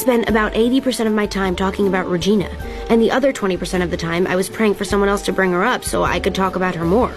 spent about 80% of my time talking about Regina, and the other 20% of the time I was praying for someone else to bring her up so I could talk about her more.